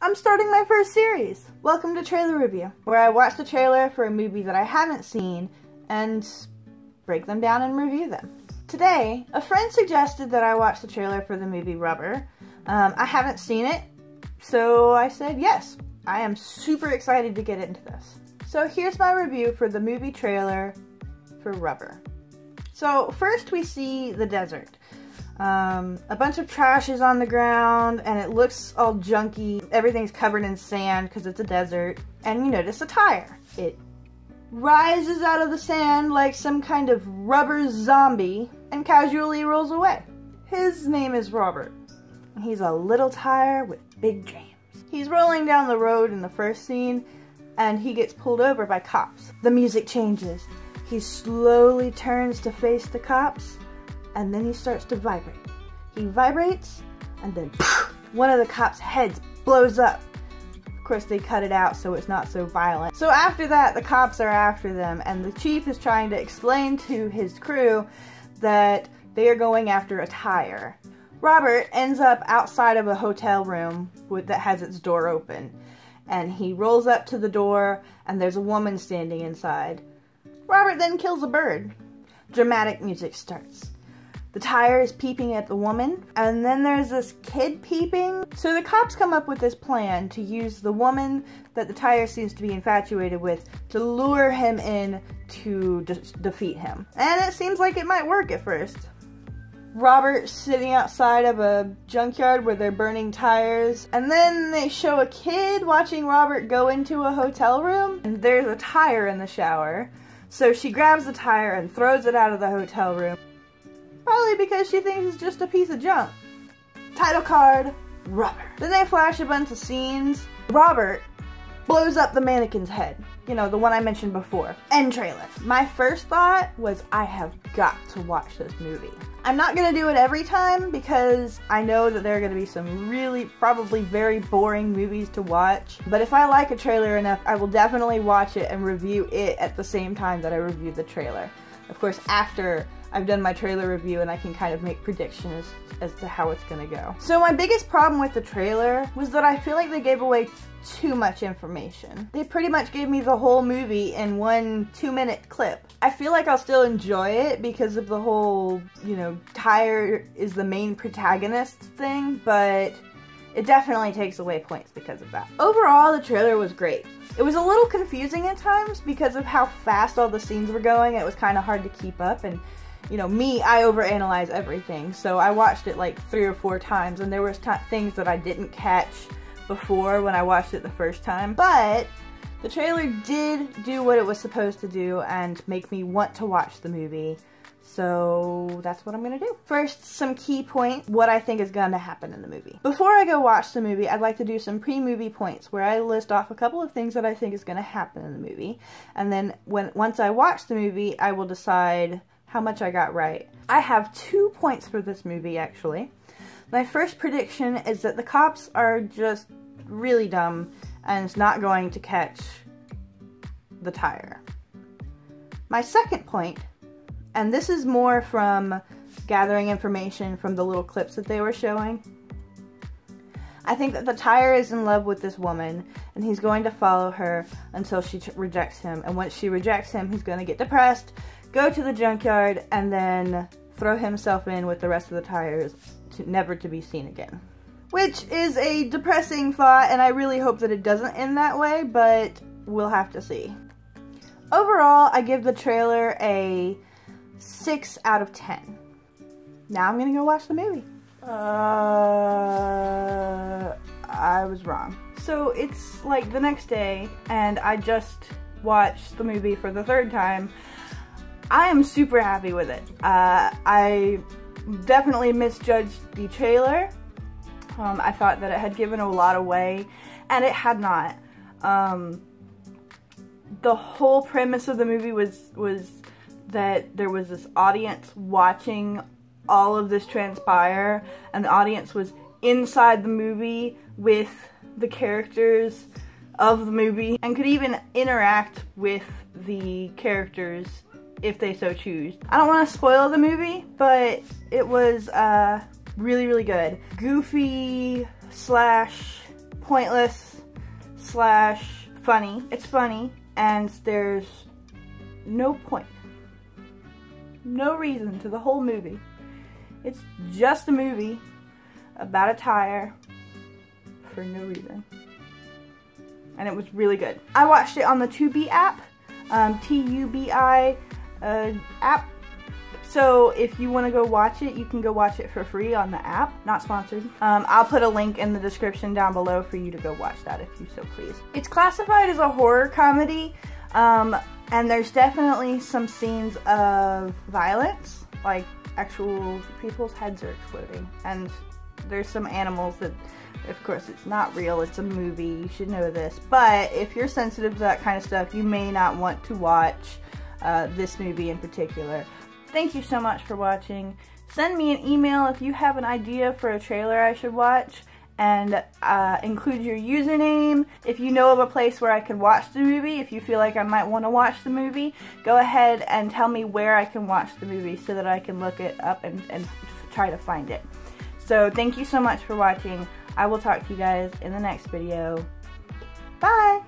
I'm starting my first series. Welcome to Trailer Review, where I watch the trailer for a movie that I haven't seen and break them down and review them. Today, a friend suggested that I watch the trailer for the movie Rubber. Um, I haven't seen it, so I said yes. I am super excited to get into this. So here's my review for the movie trailer for Rubber. So first we see the desert. Um, a bunch of trash is on the ground and it looks all junky. Everything's covered in sand because it's a desert. And you notice a tire. It rises out of the sand like some kind of rubber zombie and casually rolls away. His name is Robert. He's a little tire with big dreams. He's rolling down the road in the first scene and he gets pulled over by cops. The music changes. He slowly turns to face the cops and then he starts to vibrate. He vibrates, and then one of the cops' heads blows up. Of course, they cut it out so it's not so violent. So after that, the cops are after them, and the chief is trying to explain to his crew that they are going after a tire. Robert ends up outside of a hotel room with, that has its door open, and he rolls up to the door, and there's a woman standing inside. Robert then kills a bird. Dramatic music starts. The tire is peeping at the woman, and then there's this kid peeping. So the cops come up with this plan to use the woman that the tire seems to be infatuated with to lure him in to de defeat him. And it seems like it might work at first. Robert sitting outside of a junkyard where they're burning tires. And then they show a kid watching Robert go into a hotel room. And there's a tire in the shower. So she grabs the tire and throws it out of the hotel room. Probably because she thinks it's just a piece of junk. Title card, Robert. Then they flash a bunch of scenes. Robert blows up the mannequin's head. You know, the one I mentioned before. End trailer. My first thought was I have got to watch this movie. I'm not gonna do it every time because I know that there are gonna be some really, probably very boring movies to watch. But if I like a trailer enough, I will definitely watch it and review it at the same time that I review the trailer. Of course, after I've done my trailer review and I can kind of make predictions as to how it's gonna go. So my biggest problem with the trailer was that I feel like they gave away too much information. They pretty much gave me the whole movie in one two minute clip. I feel like I'll still enjoy it because of the whole, you know, Tire is the main protagonist thing, but it definitely takes away points because of that. Overall, the trailer was great. It was a little confusing at times because of how fast all the scenes were going. It was kind of hard to keep up and you know, me, I overanalyze everything. So I watched it like three or four times and there was things that I didn't catch before when I watched it the first time. But the trailer did do what it was supposed to do and make me want to watch the movie. So that's what I'm to do. First, some key points, what I think is to happen in the movie. Before I go watch the movie, I'd like to do some pre-movie points where I list off a couple of things that I think is to happen in the movie. And then when once I watch the movie, I will decide how much I got right. I have two points for this movie, actually. My first prediction is that the cops are just really dumb and it's not going to catch the tire. My second point, and this is more from gathering information from the little clips that they were showing, I think that the tire is in love with this woman and he's going to follow her until she rejects him. And once she rejects him, he's going to get depressed go to the junkyard, and then throw himself in with the rest of the tires to never to be seen again. Which is a depressing thought, and I really hope that it doesn't end that way, but we'll have to see. Overall, I give the trailer a 6 out of 10. Now I'm gonna go watch the movie. Uh, I was wrong. So it's like the next day, and I just watched the movie for the third time, I am super happy with it. Uh, I definitely misjudged the trailer. Um, I thought that it had given a lot away, and it had not. Um, the whole premise of the movie was was that there was this audience watching all of this transpire, and the audience was inside the movie with the characters of the movie and could even interact with the characters if they so choose. I don't want to spoil the movie, but it was uh, really, really good. Goofy slash pointless slash funny. It's funny and there's no point, no reason to the whole movie. It's just a movie about a tire for no reason. And it was really good. I watched it on the Tubi app, um, T-U-B-I uh, app. So if you want to go watch it, you can go watch it for free on the app. Not sponsored. Um, I'll put a link in the description down below for you to go watch that if you so please. It's classified as a horror comedy, um, and there's definitely some scenes of violence, like actual people's heads are exploding, and there's some animals that of course, it's not real. It's a movie. You should know this. But if you're sensitive to that kind of stuff, you may not want to watch uh, this movie in particular. Thank you so much for watching. Send me an email if you have an idea for a trailer I should watch and uh, include your username. If you know of a place where I can watch the movie, if you feel like I might want to watch the movie, go ahead and tell me where I can watch the movie so that I can look it up and, and try to find it. So thank you so much for watching. I will talk to you guys in the next video. Bye!